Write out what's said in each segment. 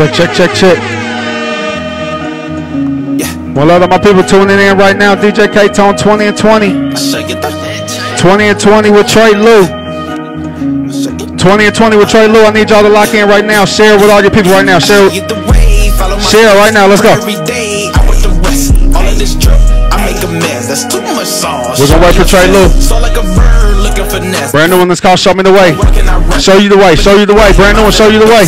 Check, check, check, check. Well, a lot of my people tuning in right now. DJ K Tone 20 and 20. 20 and 20 with Trey Lew. 20 and 20 with Trey Lew. I need y'all to lock in right now. Share with all your people right now. Share, share right now. Let's go. We're gonna wait for Trey Lew. Brand new one that's called Show Me the Way. Show you the way, show you the way. Brand new one, show you the way.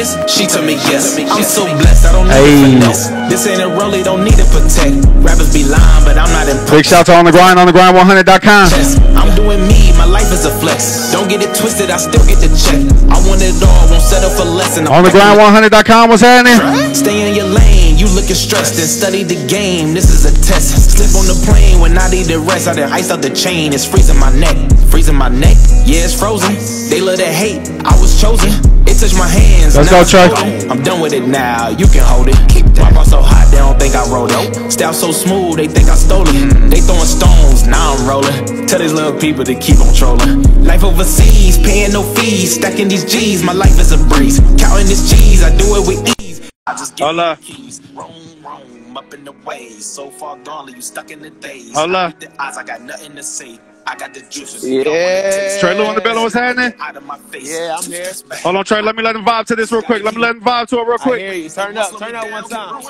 Am greatest? She told me yes. I'm so blessed, I don't need hey. else. This ain't a rollie, don't need to protect. Rappers be lying, but I'm not impressed. Big shout out to On The Grind, On The Grind 100.com. I'm doing me, my life is a flex. Don't get it twisted, I still get the check. I want it all, won't settle for less. And On The Grind 100.com, what's happening? Stay in your lane, you looking stressed and study the game. This is a test. Slip on the plane when I need to rest. I done iced out the chain, it's freezing my neck. Freezing my neck, yeah, it's frozen. They love that hate, I was chosen. It touched my hands. Let's go, Trey. I'm done with it now, you can hold it. My ball so hot, they don't think I wrote it. Style so smooth, they think I stole it. Mm-hmm. They throwing stones, now I'm rolling. Tell these little people to keep on trolling. Life overseas, paying no fees. Stacking these G's, my life is a breeze. Counting these G's, I do it with ease. I just get Hola. keys. Roam, roam, up in the waves. So far gone, you stuck in the days. Hola. I the odds, I got nothing to say. I got the juices. Yeah. Trey Lew on the bellow, what's happening? Out of my face. Yeah, I'm here. Hold on, Trey. Let me let him vibe to this real quick. Let me let him vibe to it real I quick. hear you. Turn up. Turn up one time.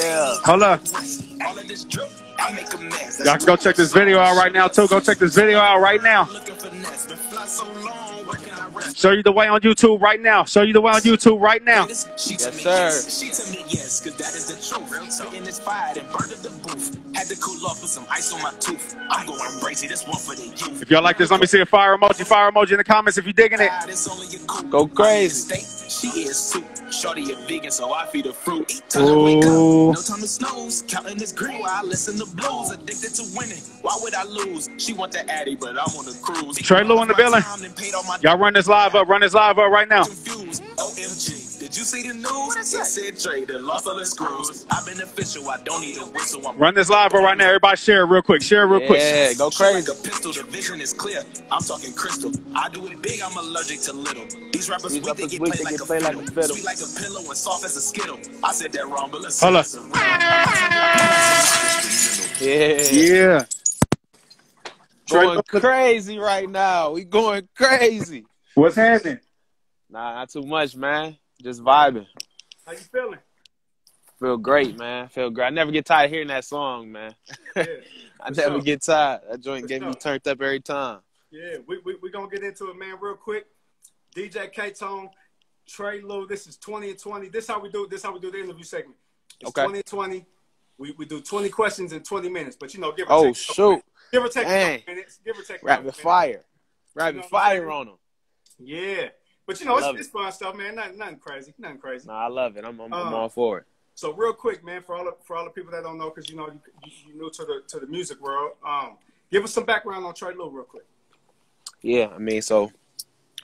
Yeah. Hold up. Y'all can go check this video out right now, too. Go check this video out right now. Show you the way on YouTube right now. Show you the way on YouTube right now. Yes, sir. She told me yes, cause that is the truth. Real talk in this fire and burned up the booth. Had to cool off with some ice on my tooth. I'm going crazy, this one for the youth. If y'all like this, let me see a fire emoji. Fire emoji in the comments if you're digging it. It's only a coupe. Go crazy. She is too. Shorty a vegan, so I feed her fruit. Tell her wake up, no time to snooze. Counting this green while I listen to blues. Addicted to winning, why would I lose? She want the addy, but I'm on the cruise. Trey Lew in the building. Y'all run this live up. Run this live up right now. OMG, did you see the news? It said Trey done lost all his screws. I've been official, I don't need a whistle. I'm Run this live up right now. Everybody share it real quick. Share it real quick. Yeah, go Shoot like crazy. a pistol, the vision is clear. I'm talking crystal. I do it big, I'm allergic to little. These rappers These weak, they rappers get weak, played they like get a played like a fiddle. fiddle. Sweet like a pillow and soft as a skittle. I said that wrong, but let's Hold up. see. it's Yeah. Yeah. Going crazy right now. We going crazy. What's happening? Nah, not too much, man. Just vibing. How you feeling? Feel great, man. Feel great. I never get tired of hearing that song, man. Yeah, I never sure. get tired. That joint For get me turned up every time. yeah. We we we gonna get into it, man, real quick. DJ K Tone, Trey Lew. This is twenty and twenty. This how we do. This how we do the interview segment. It's Okay. twenty and twenty. We, we do 20 questions in 20 minutes, but you know, give or Oh, take. shoot. Give or take Dang. minutes. Give or take Rapid minutes. fire. Rapid know fire on them. Yeah. But you know, it's, Love it's fun stuff, man. Nothing, nothing crazy. Nothing crazy. Nah, I love it. I'm, I'm, I'm Uh, all for it. So real quick, man, for all the, for all the people that don't know, because you know you, you, you new to the to the music world, um, give us some background on Trey Lew real quick. Yeah, I mean, so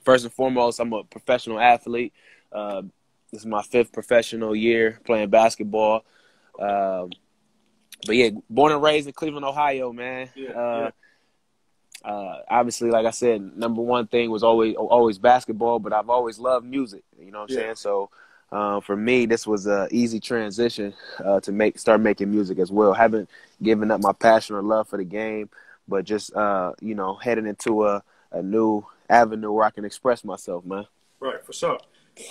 first and foremost, I'm a professional athlete. Uh, this is my fifth professional year playing basketball. Um, but yeah, born and raised in Cleveland, Ohio, man. Yeah, uh, Uh, obviously, like I said, number one thing was always always basketball, but I've always loved music. You know what I'm Yeah. saying? So uh, for me, this was a easy transition uh, to make start making music as well. Haven't given up my passion or love for the game, but just uh, you know heading into a, a new avenue where I can express myself, man. Right, for sure.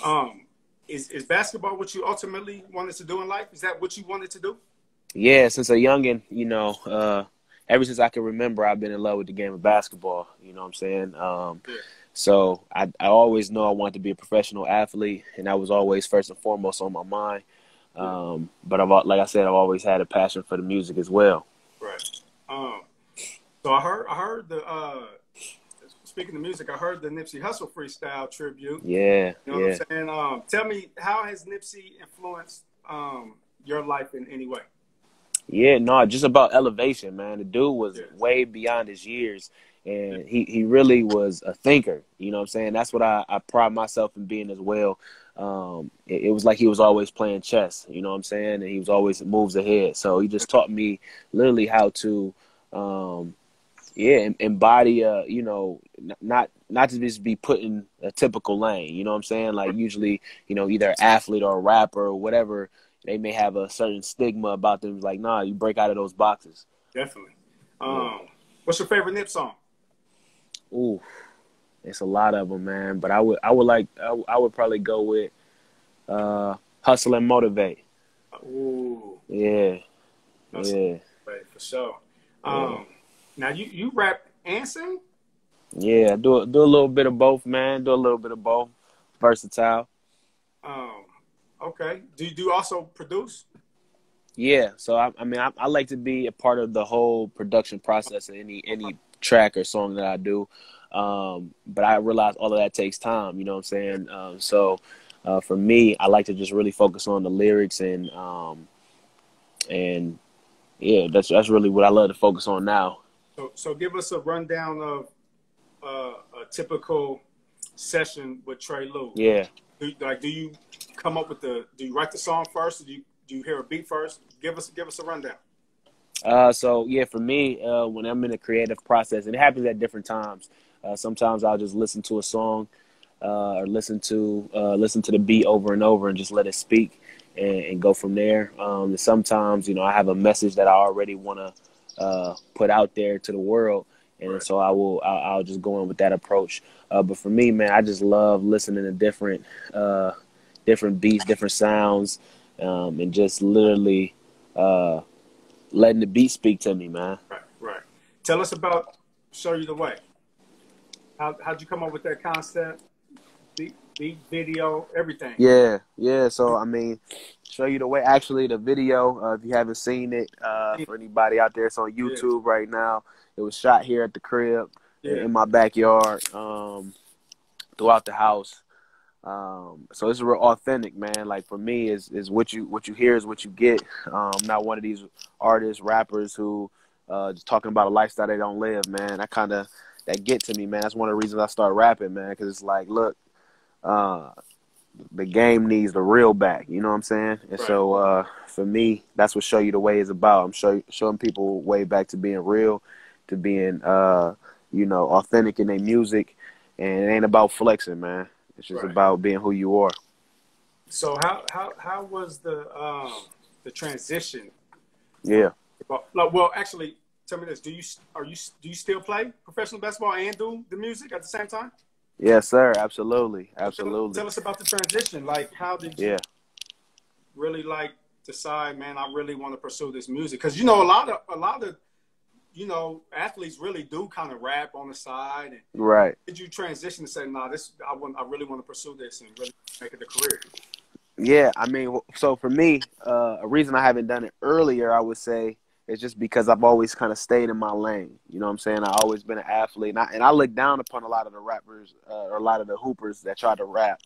Um, is is basketball what you ultimately wanted to do in life? Is that what you wanted to do? Yeah, since a youngin, you know, uh, ever since I can remember, I've been in love with the game of basketball. You know what I'm saying? Um, Yeah. So I, I always know I wanted to be a professional athlete, and that was always first and foremost on my mind. Um, but I've, like I said, I've always had a passion for the music as well. Right. Um, so I heard I heard the uh, speaking of music, I heard the Nipsey Hussle freestyle tribute. Yeah, You know yeah. what I'm saying? Um, tell me, how has Nipsey influenced um, your life in any way? Yeah, no, just about elevation, man. The dude was Yeah. way beyond his years, and he, he really was a thinker. You know what I'm saying? That's what I, I pride myself in being as well. Um, it, it was like he was always playing chess. You know what I'm saying? And he was always moves ahead. So he just taught me literally how to um, yeah, embody uh, you know, not not to just be put in a typical lane. You know what I'm saying? Like usually, you know, either athlete or a rapper or whatever, they may have a certain stigma about them. Like, nah, you break out of those boxes. Definitely. Um, what's your favorite Nip song? Ooh, it's a lot of them, man. But I would I would like I, I would probably go with uh, Hussle and Motivate. Ooh. Yeah. Hustle. Yeah. Right, for sure. Um, now you you rap and sing? Yeah, do do a little bit of both, man. Do a little bit of both. Versatile. Um. Okay. Do you do also produce? Yeah. So I, I mean, I, I like to be a part of the whole production process of any any track or song that I do. Um, but I realize all of that takes time. You know what I'm saying? Um, so uh, for me, I like to just really focus on the lyrics and um, and yeah, that's that's really what I love to focus on now. So, so give us a rundown of uh, a typical session with Trey Lew. Yeah. Do, like, do you come up with the? Do you write the song first? do you do you hear a beat first? Give us give us a rundown. Uh, so yeah, for me, uh, when I'm in a creative process, and it happens at different times. Uh, sometimes I'll just listen to a song, uh, or listen to uh, listen to the beat over and over, and just let it speak, and, and go from there. Um, sometimes, you know, I have a message that I already want to uh, put out there to the world, and right. so I will I'll, I'll, just go in with that approach. Uh, but for me, man, I just love listening to different uh, different beats, different sounds, um, and just literally uh, letting the beat speak to me, man. Right, right. Tell us about "Show You the Way." How how'd you come up with that concept? Beat, beat, video, everything. Yeah, yeah. So I mean, show you the way. Actually, the video, uh, if you haven't seen it, uh, for anybody out there, it's on YouTube yeah. right now. It was shot here at the crib yeah. in my backyard, um, throughout the house. Um, so it's real authentic, man. Like for me, is is what you what you hear is what you get. Um, I'm not one of these artists, rappers who uh, just talking about a lifestyle they don't live, man. I kind of that get to me, man. That's one of the reasons I started rapping, man. Because it's like, look, uh, the game needs the real back. You know what I'm saying? And right. so uh, for me, that's what show you the way is about. I'm show, showing people way back to being real, to being uh, you know authentic in their music, and it ain't about flexing, man. It's just right. about being who you are. So how how how was the um, the transition? Yeah. Well, actually, tell me this: Do you are you do you still play professional basketball and do the music at the same time? Yes, sir. Absolutely, absolutely. Tell, tell us about the transition. Like, how did you yeah. really like decide, man? I really want to pursue this music because you know a lot of a lot of you know athletes really do kind of rap on the side. And right. Did you transition to say, "Nah, this I want, I really want to pursue this and really make it a career"? Yeah, I mean, so for me, uh, a reason I haven't done it earlier, I would say, it's just because I've always kind of stayed in my lane. You know what I'm saying? I've always been an athlete, and I, and I look down upon a lot of the rappers uh, or a lot of the hoopers that try to rap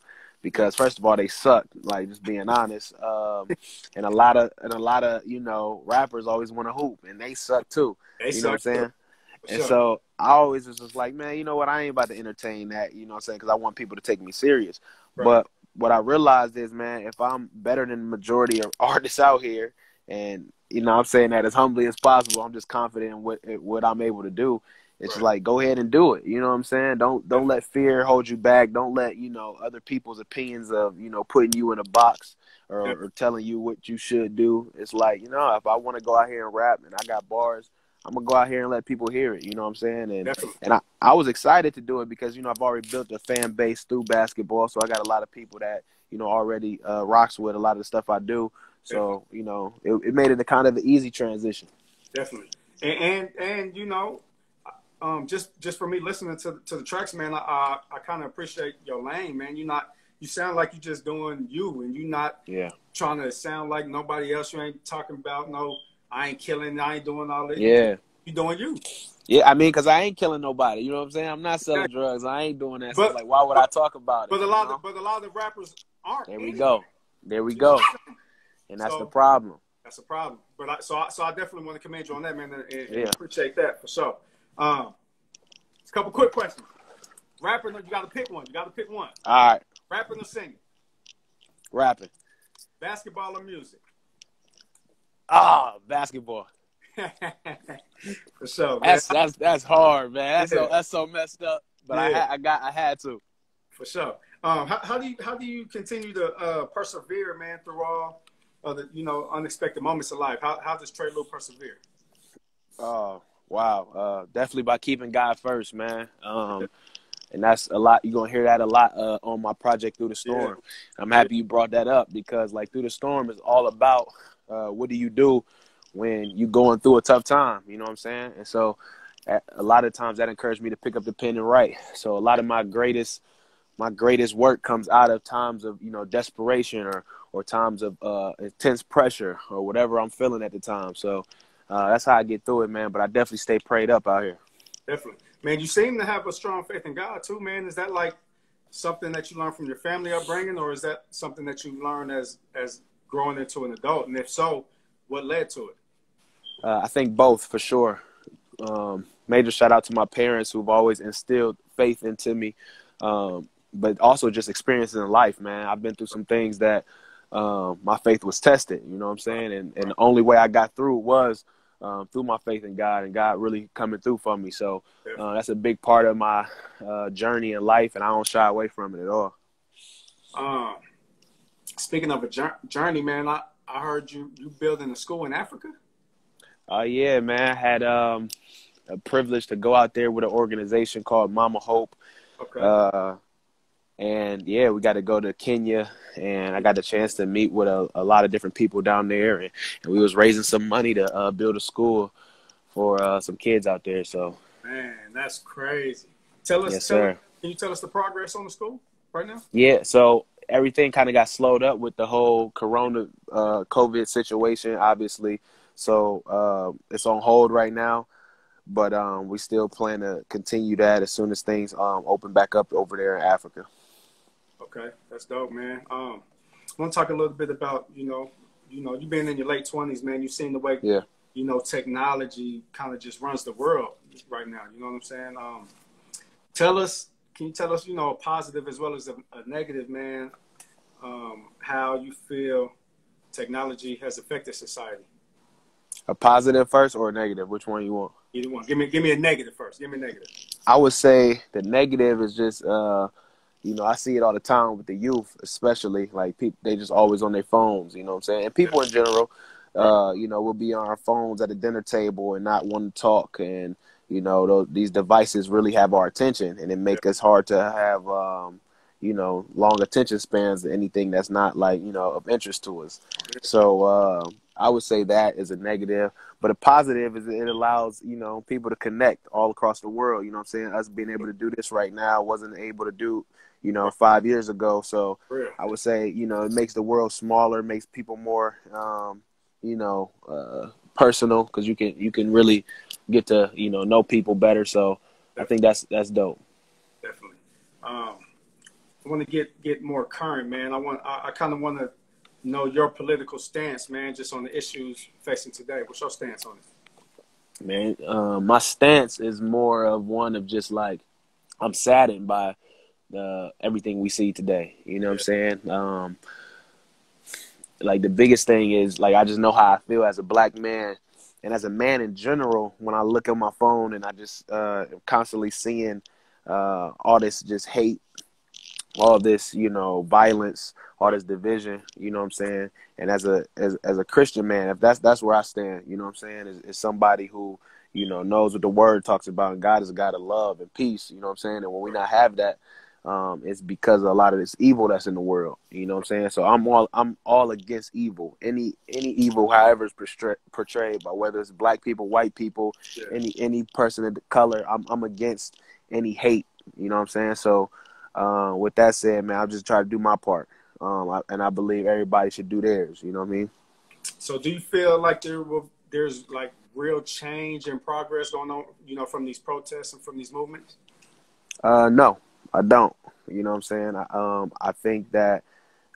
because first of all they suck. Like just being honest, um, and a lot of and a lot of you know rappers always want to hoop, and they suck too. They you know what I'm saying? And sure. so I always was just like, man, you know what? I ain't about to entertain that. You know what I'm saying? Because I want people to take me serious. Right. But what I realized is, man, if I'm better than the majority of artists out here, and you know, I'm saying that as humbly as possible. I'm just confident in what what I'm able to do. It's right. like go ahead and do it. You know what I'm saying? Don't don't let fear hold you back. Don't let you know other people's opinions of you know putting you in a box or, or telling you what you should do. It's like you know if I want to go out here and rap and I got bars, I'm gonna go out here and let people hear it. You know what I'm saying? And Definitely. and I, I was excited to do it because you know I've already built a fan base through basketball, so I got a lot of people that you know already uh, rocks with a lot of the stuff I do. So you know, it, it made it a kind of an easy transition. Definitely, and and, and you know, um, just just for me listening to to the tracks, man, I I, I kind of appreciate your lane, man. You're not you sound like you're just doing you, and you're not yeah trying to sound like nobody else. You ain't talking about no, I ain't killing, I ain't doing all that. Yeah, you doing you. Yeah, I mean, cause I ain't killing nobody. You know what I'm saying? I'm not selling drugs. I ain't doing that. But, so like, why would but, I talk about it? But a lot, of, but a lot of the rappers aren't. There we anyway. go. There we go and that's so, the problem. That's a problem. But I, so I, so I definitely want to commend you on that, man, and, and yeah. appreciate that for sure. Um, a couple quick questions. Rapping, you got to pick one. You got to pick one. All right. Rapping or singing? Rapping. Basketball or music? Ah, basketball. For sure. Man. That's that's that's hard, man. That's yeah. so that's so messed up. But yeah. I I got I had to. For sure. Um, how, how do you how do you continue to uh, persevere, man, through all of the you know unexpected moments of life? How how does Trey Lew persevere? Oh wow, uh, definitely by keeping God first, man. Um, and that's a lot. You're gonna hear that a lot uh, on my project through the storm. Yeah. I'm happy you brought that up because like through the storm is all about uh, what do you do when you're going through a tough time. You know what I'm saying? And so a lot of times that encouraged me to pick up the pen and write. So a lot of my greatest my greatest work comes out of times of you know desperation or or times of uh, intense pressure or whatever I'm feeling at the time. So uh, that's how I get through it, man. But I definitely stay prayed up out here. Definitely, man. You seem to have a strong faith in God too, man. Is that like something that you learned from your family upbringing, or is that something that you learned as as growing into an adult? And if so, what led to it? Uh, I think both for sure. Um, major shout out to my parents who've always instilled faith into me. Um, but also just experiences in life, man. I've been through some things that um, my faith was tested. You know what I'm saying? And and the only way I got through was um, through my faith in God, and God really coming through for me. So uh, that's a big part of my uh, journey in life, and I don't shy away from it at all. Um, speaking of a journey, man, I, I heard you you building a school in Africa. Uh, yeah, man. I had um, a privilege to go out there with an organization called Mama Hope. Okay. Uh, and yeah, we got to go to Kenya, and I got the chance to meet with a, a lot of different people down there, and, and we was raising some money to uh, build a school for uh, some kids out there. So, man, that's crazy. Tell us, yes, tell, sir. can you tell us the progress on the school right now? Yeah, so everything kind of got slowed up with the whole Corona uh, COVID situation, obviously. So uh, it's on hold right now but um, we still plan to continue that as soon as things um, open back up over there in Africa. Okay, that's dope, man. Um, I want to talk a little bit about you know, you know, you've been in your late twenties, man. You've seen the way, yeah, you know, technology kind of just runs the world right now. You know what I'm saying? Um, tell us, can you tell us, you know, a positive as well as a, a negative, man? Um, how you feel technology has affected society? A positive first or a negative? Which one you want? Either one. Give me give me a negative first. Give me a negative. I would say the negative is just uh you know, I see it all the time with the youth, especially like people, they just always on their phones. You know what I'm saying? And people in general, uh, you know, will be on our phones at a dinner table and not want to talk. And you know, those, these devices really have our attention, and it make us hard to have, um, you know, long attention spans. To anything that's not like you know of interest to us. So uh, I would say that is a negative. But a positive is it allows, you know, people to connect all across the world. You know what I'm saying? Us being able to do this right now wasn't able to do you know, five years ago. So I would say, you know, it makes the world smaller, makes people more, um, you know, uh, personal because you can you can really get to you know know people better. So Definitely. I think that's that's dope. Definitely. Um, I want to get get more current, man. I want I, I kind of want to know your political stance, man, just on the issues facing today. What's your stance on it? Man, uh, my stance is more of one of just like I'm saddened by uh, everything we see today. You know what I'm saying? Um, like the biggest thing is like I just know how I feel as a black man and as a man in general when I look at my phone and I just uh, am constantly seeing uh, all this just hate, all this you know violence, all this division. You know what I'm saying? And as a as as a Christian man, if that's that's where I stand. You know what I'm saying? Is, is somebody who you know knows what the word talks about and God is a God of love and peace. You know what I'm saying? And when we not have that, um, it's because of a lot of this evil that's in the world. You know what I'm saying? So I'm all I'm all against evil. Any any evil, however it's portrayed by whether it's black people, white people, yeah. any any person of color, I'm I'm against any hate. You know what I'm saying? So uh, with that said, man, I'll just try to do my part, um, I, and I believe everybody should do theirs. You know what I mean? So do you feel like there will, there's like real change and progress going on? You know, from these protests and from these movements? Uh, no, I don't. You know what I'm saying? I, um, I think that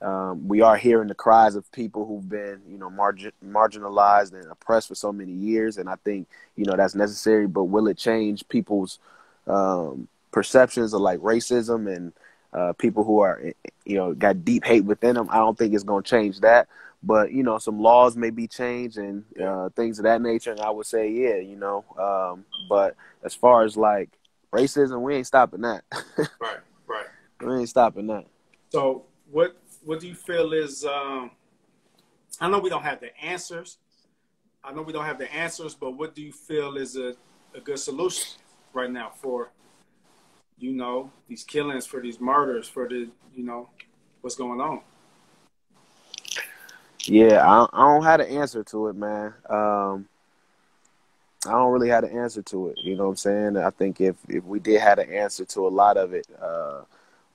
um, we are hearing the cries of people who've been, you know, margin, marginalized and oppressed for so many years, and I think, you know, that's necessary. But will it change people's um, perceptions of like racism and uh, people who are, you know, got deep hate within them? I don't think it's going to change that. but you know, some laws may be changed and uh, things of that nature. And I would say, yeah, you know. Um, but as far as like racism, we ain't stopping that. right, right. We ain't stopping that. So, what what do you feel is? Um, I know we don't have the answers. I know we don't have the answers, but what do you feel is a, a good solution right now for, you know, these killings, for these murders, for the, you know, what's going on? Yeah, I, I don't have the answer to it, man. Um, I don't really have an answer to it. You know what I'm saying? I think if if we did have an answer to a lot of it, uh,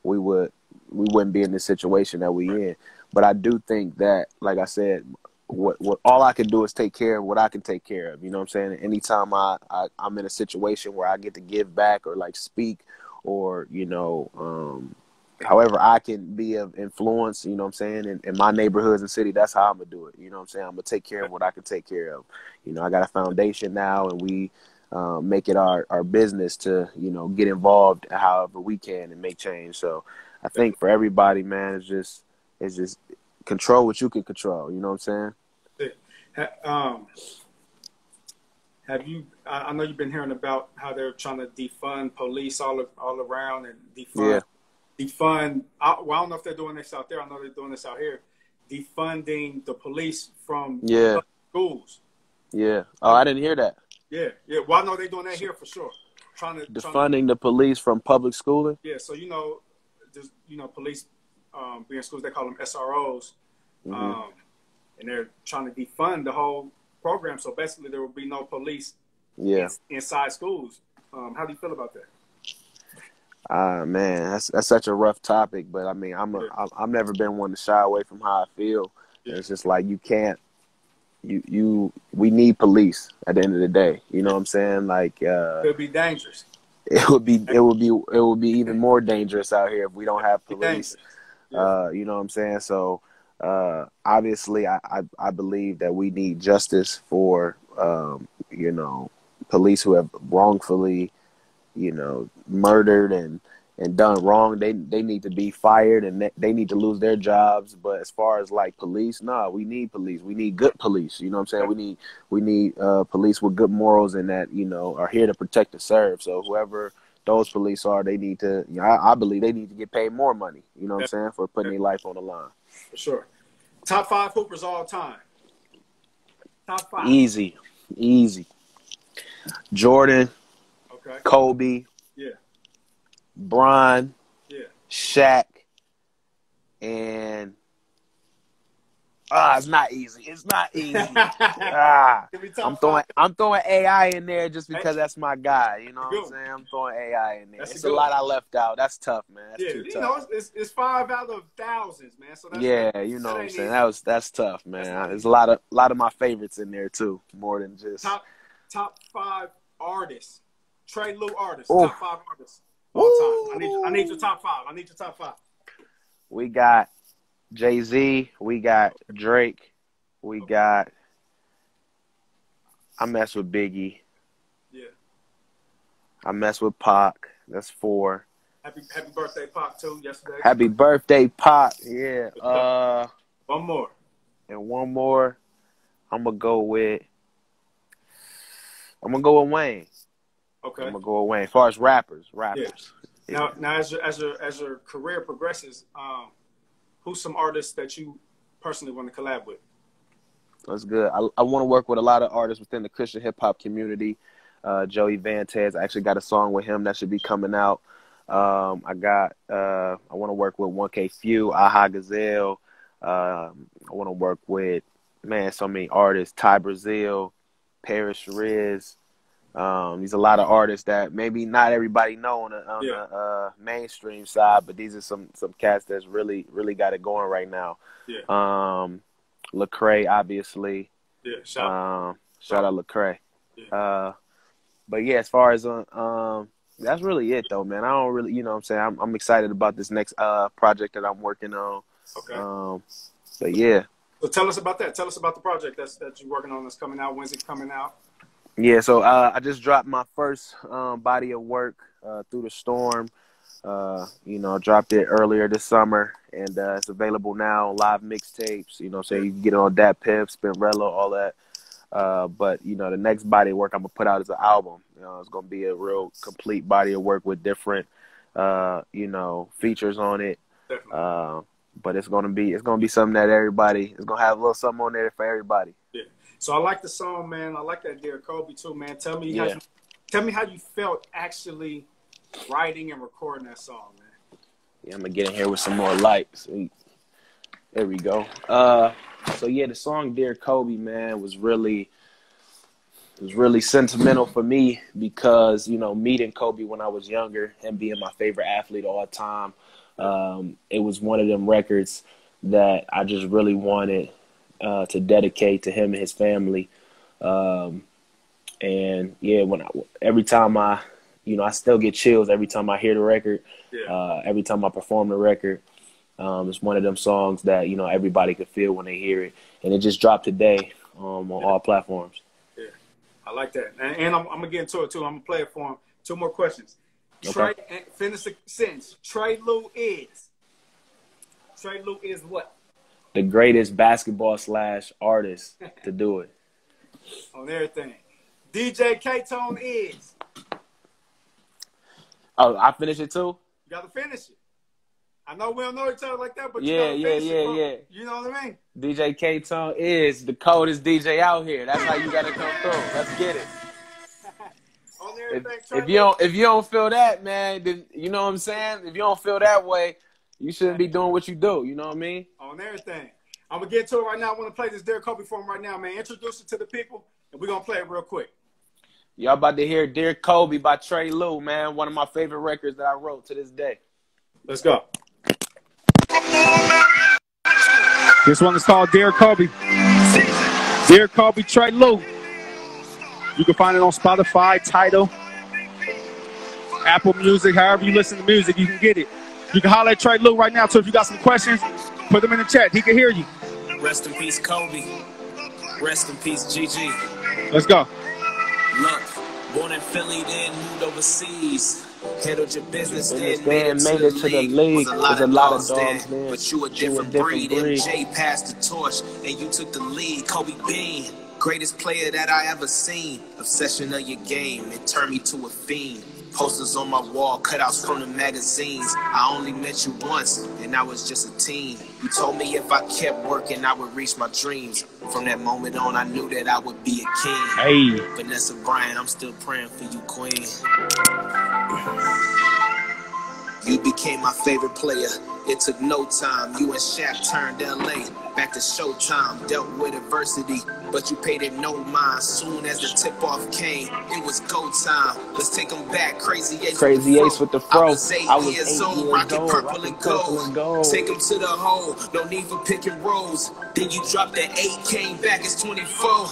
we would we wouldn't be in the situation that we in. But I do think that, like I said, what what all I can do is take care of what I can take care of. You know what I'm saying? Anytime I, I I'm in a situation where I get to give back or like speak or you know um, however I can be of influence, you know what I'm saying, in, in, my neighborhoods and city, that's how I'm gonna do it. You know what I'm saying? I'm gonna take care of what I can take care of. You know, I got a foundation now and we um, make it our, our business to, you know, get involved however we can and make change. So I think for everybody, man, it's just it's just control what you can control, you know what I'm saying? Um, have you I know you've been hearing about how they're trying to defund police all all around and defund yeah defund. well, I don't know if they're doing this out there. I know they're doing this out here. Defunding the police from yeah schools. Yeah. Oh, I didn't hear that. Yeah, yeah. Well, I know they're doing that here for sure. Trying to defunding to, the police from public schooling. Yeah. So you know, just you know, police um, being schools, they call them SROs, mm-hmm. um, and they're trying to defund the whole program. So basically, there will be no police. Yeah. In, inside schools. Um, how do you feel about that? Uh, man, that's that's such a rough topic, but I mean, I'm a, yeah. I've never been one to shy away from how I feel. It's just like you can't, you you we need police at the end of the day. You know what I'm saying? Like, uh, it would be dangerous. It would be it would be it would be even more dangerous out here if we don't have police. Uh, you know what I'm saying? So uh, obviously, I, I I believe that we need justice for um, you know police who have wrongfully you know, murdered and and done wrong, they they need to be fired and they, need to lose their jobs. But as far as like police, nah, we need police. We need good police. You know what I'm saying? We need we need uh, police with good morals and that you know are here to protect and serve. So whoever those police are, they need to. You know, I, I believe they need to get paid more money. You know what I'm saying for putting their life on the line. For sure. Top five hoopers all time. Top five. Easy, easy. Jordan, Okay. Kobe. Yeah. Bron. Yeah. Shaq. And ah, it's not easy. It's not easy. ah, I'm throwing I'm throwing AI in there just because that's my guy. You know what I'm saying? I'm throwing AI in there. That's it's a, a lot I left out. That's tough, man. That's yeah, you tough. know, it's, it's, five out of thousands, man. So yeah, you know what I'm saying. Easy. That was that's tough, man. That's There's a lot of a lot of my favorites in there too, more than just top top five artists Trey Lew artists, Ooh. top five artists all time. I need, I need your top five. I need your top five. We got Jay Z. We got Drake. We okay. got. I mess with Biggie. Yeah. I mess with Pac. That's four. Happy Happy birthday, Pac too. Yesterday. Happy birthday, Pac. Yeah. Uh. One more. And one more. I'm gonna go with. I'm gonna go with Wayne. Okay. I'm gonna go away. As far as rappers, rappers. Yeah. Now, now as your as your as your career progresses, um, who's some artists that you personally want to collab with? That's good. I, I want to work with a lot of artists within the Christian hip hop community. Uh, Joey Vantes, I actually got a song with him that should be coming out. Um, I got. Uh, I want to work with 1K Phew, Aha Gazelle. Um, I want to work with man, so many artists. Ty Brasel, Parris Chariz. Um, there's a lot of artists that maybe not everybody know on the, on yeah. the uh, mainstream side, but these are some some cats that's really really got it going right now. Yeah. Um, Lecrae, obviously. Yeah. Shout, um, shout out Lecrae. Yeah. Uh, but yeah, as far as uh, um, that's really it though, man. I don't really, you know, what I'm saying I'm I'm excited about this next uh project that I'm working on. Okay. Um, but yeah. So tell us about that. Tell us about the project that's that you're working on that's coming out. When's it coming out? Yeah, so uh, I just dropped my first um, body of work uh, through the storm. Uh, you know, dropped it earlier this summer, and uh, it's available now on live mixtapes. You know, so you can get it on DatPiff, Spinrilla, all that. Uh, but you know, the next body of work I'm gonna put out is an album. You know, it's gonna be a real complete body of work with different, uh, you know, features on it. But it's gonna be it's gonna be something that everybody is gonna have a little something on there for everybody. Yeah. So I like the song, man. I like that Dear Kobe too, man. Tell me, yeah. how you, tell me how you felt actually writing and recording that song, man. Yeah, I'm gonna get in here with some more light. Sweet. There we go. Uh, so yeah, the song "Dear Kobe" man was really was really sentimental for me because you know meeting Kobe when I was younger and being my favorite athlete all time. Um, it was one of them records that I just really wanted uh, to dedicate to him and his family. Um, and yeah, when I, every time I, you know, I still get chills every time I hear the record. Yeah. Uh, every time I perform the record, um, it's one of them songs that you know everybody could feel when they hear it, and it just dropped today um, on yeah. all platforms. Yeah, I like that, and, and I'm, I'm, gonna get into it too. I'm gonna play it for him. Two more questions. Okay. Trey, finish the sentence. Trey Lew is. Trey Lew is what? The greatest basketball slash artist to do it. On everything. DJ K Tone is. Oh, I finish it too. You gotta finish it. I know we don't know each other like that, but yeah, yeah, yeah, it, yeah. You know what I mean? DJ K Tone is the coldest DJ out here. That's how you gotta come through. Let's get it. if, if you don't if you don't feel that, man, then you know what I'm saying? If you don't feel that way, you shouldn't be doing what you do. You know what I mean? On everything. I'm gonna get to it right now. I want to play this Dear Kobe for him right now, man. Introduce it to the people, and we're gonna play it real quick. Y'all about to hear Dear Kobe by Trey Lew, man. One of my favorite records that I wrote to this day. Let's go. This one is called Dear Kobe. Dear Kobe, Trey Lew. You can find it on Spotify, Tidal, Apple Music, however you listen to music, you can get it. You can holler at Trey Lew right now. So if you got some questions, put them in the chat. He can hear you. Rest in peace, Kobe. Rest in peace, GG. Let's go. Look, born in Philly, then moved overseas. Handled your business then, made it, made it to the league. Was a lot, of, dogs dogs then, but you a different, you a different breed. breed. MJ passed the torch, and you took the lead. Kobe Bean, greatest player that I ever seen. Obsession of your game, it turned me to a fiend. Posters on my wall, cutouts from the magazines. I only met you once, and I was just a teen. You told me if I kept working, I would reach my dreams. From that moment on, I knew that I would be a king. Hey. Vanessa Bryant, I'm still praying for you, queen. You became my favorite player. It took no time. You and Shaq turned LA back to Showtime. Dealt with adversity, but you paid it no mind. Soon as the tip off came, it was go time. Let's take them back. Crazy Ace, Crazy with, Ace with the fro. I was eight, I was years, eight old, years rocking old, purple, rocking and, purple and gold. Take them to the hole. No need for picking rolls. Then you dropped the eight, came back It's 24.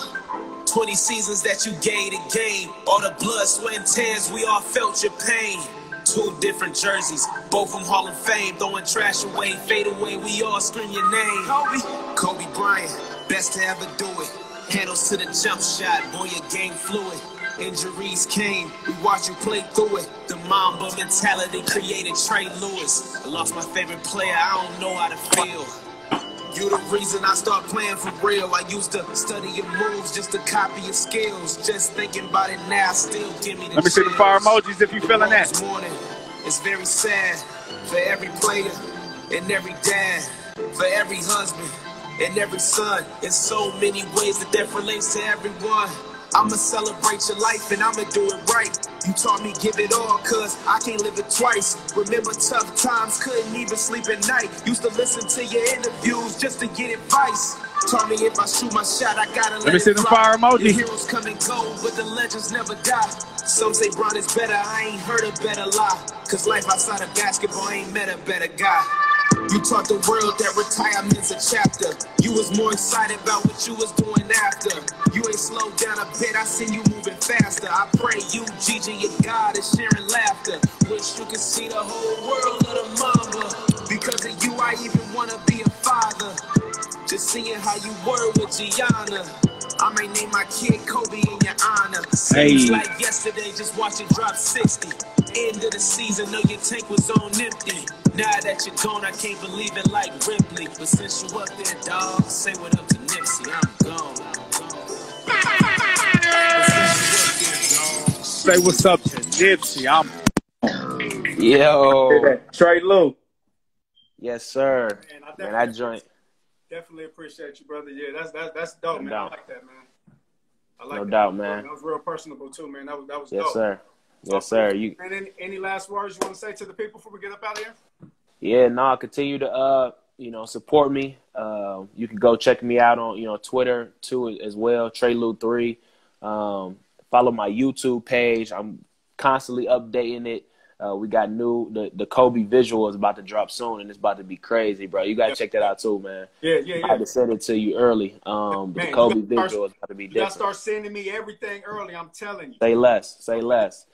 20 seasons that you gave the game. All the blood, sweat, and tears, we all felt your pain. Two different jerseys, both from Hall of Fame, throwing trash away, fade away, we all scream your name. Kobe, Kobe Bryant, best to ever do it. Handles to the jump shot, boy, your game fluid. Injuries came, we watched you play through it. The Mamba mentality created Trey Lewis. I lost my favorite player, I don't know how to feel. You the reason I start playing for real. I used to study your moves just to copy your skills. Just thinking about it now, still give me the Let me see the fire emojis if you feeling that. Morning, it's very sad for every player and every dad, for every husband and every son. In so many ways that that relates to everyone. I'ma celebrate your life and I'ma do it right. You taught me give it all, cause I can't live it twice. Remember tough times, couldn't even sleep at night. Used to listen to your interviews just to get advice. Taught me if I shoot my shot, I gotta let, let me see the fire emoji. Your heroes come and go, but the legends never die. Some say Bron is better, I ain't heard a better lie. Cause life outside of basketball ain't met a better guy. You taught the world that retirement's a chapter. You was more excited about what you was doing after. You ain't slowed down a bit, I seen you moving faster. I pray you, Gigi, your God is sharing laughter. Wish you could see the whole world of the mama. Because of you, I even wanna be a father. Just seeing how you were with Gianna. I may name my kid Kobe in your honor. Seems hey. like yesterday, just watch it drop 60. End of the season, know your tank was on empty. Now that you're gone, I can't believe it like Ripley. But since you up there, dog, say what up to Nipsey. I'm gone. Say what's up to Nipsey. I'm. Yo. Trey Lew. Yes, sir. Man, I, man, I joined. Definitely appreciate you, brother. Yeah, that's that's that's dope, no man. Doubt. I like that, man. I like no that. doubt, man. That was real personable too, man. That was that was yes, dope. sir. Yes, sir. You and any, any last words you want to say to the people before we get up out of here? Yeah, no, nah, continue to uh, you know, support me. Uh, you can go check me out on, you know, Twitter too as well, Trey Lew three. Um, follow my YouTube page. I'm constantly updating it. Uh, we got new the the Kobe visual is about to drop soon, and it's about to be crazy, bro. You gotta yeah. check that out too, man. Yeah, yeah, yeah. I had to send it to you early. Um, man, the Kobe visual start, is about to be different. You gotta start sending me everything early. I'm telling you. Say less. Say less.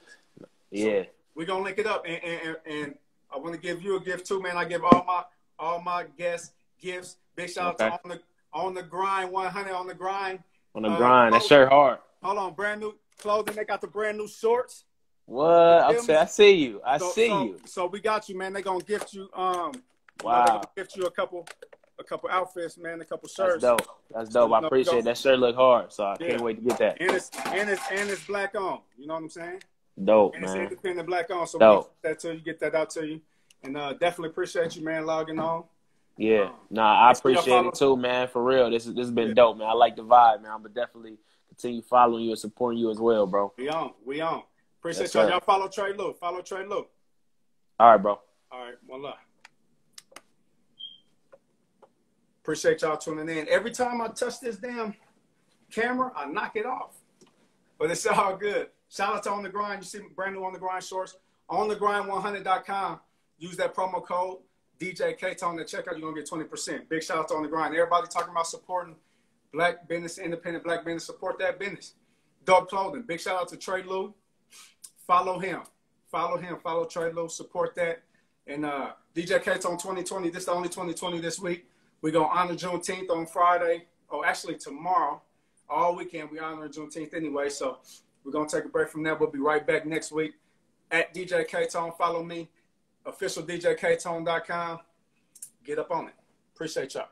Yeah. So we're gonna link it up, and, and, and I want to give you a gift too, man. I give all my all my guests gifts. Big shout okay. out to on the on the grind, 100 on the grind. On the uh, grind, that shirt hard. Hold on, brand new clothing. They got the brand new shorts. What? I say, I see you. I so, see so, you. So we got you, man. They gonna gift you. Um, wow. You know, gift you a couple, a couple outfits, man. A couple shirts. That's dope. That's dope. So, I appreciate that shirt. Look hard, so I yeah. can't wait to get that. And it's and it's and it's black on. You know what I'm saying? Dope, and man. It's independent black on. So dope. that till you get that out to you, and uh, definitely appreciate you, man, logging on. Yeah, um, nah, I appreciate it too, man. For real, this is this has been yeah. dope, man. I like the vibe, man. I'm gonna definitely continue following you and supporting you as well, bro. We on, we on. Appreciate yes, y'all. Y'all follow Trey Lew. Follow Trey Lew. All right, bro. All right, one love. Appreciate y'all tuning in. Every time I touch this damn camera, I knock it off. But it's all good. Shout out to On The Grind. You see brand new On The Grind shorts. On The Grind100.com. Use that promo code DJ K-Tone at checkout. You're going to get 20%. Big shout out to On The Grind. Everybody talking about supporting black business, independent black business. Support that business. Dope clothing. Big shout out to Trey Lew. Follow him. Follow him. Follow Trey Lew. Support that. And uh, DJ K-Tone 2020. This is the only 2020 this week. We're going to honor Juneteenth on Friday. Oh, actually tomorrow. All weekend we honor Juneteenth anyway. So we're going to take a break from that. We'll be right back next week. At DJ K-Tone. Follow me. Official DJKtone.com. Get up on it. Appreciate y'all.